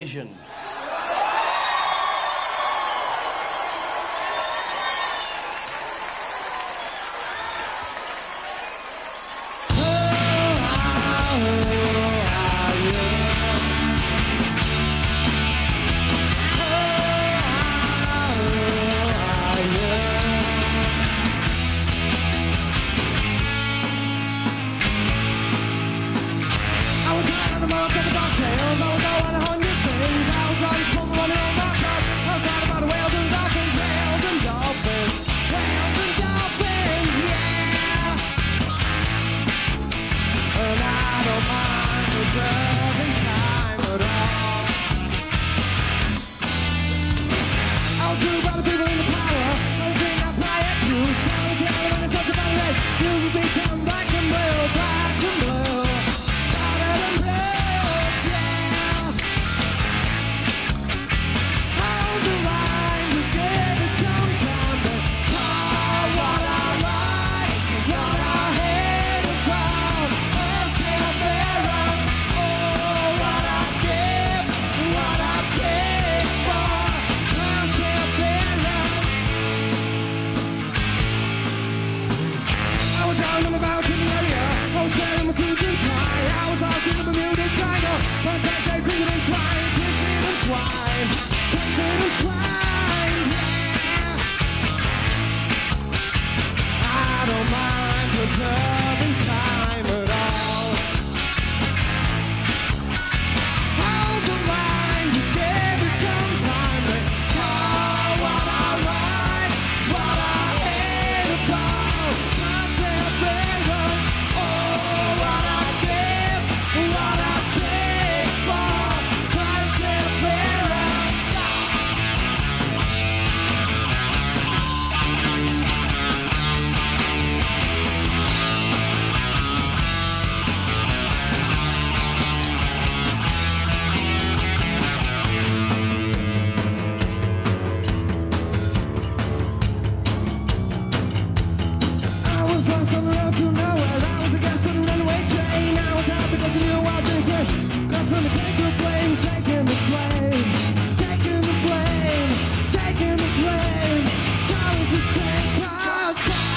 vision I was lost in Bermuda Triangle. Twisted and twined, twisted and twined, twisted and twined. Yeah. I don't mind preserving time. on the road to nowhere. I was a guest on the runaway train. I was out because I knew what they to take the blame, taking the blame, taking the blame, taking the blame. Is the same, cause I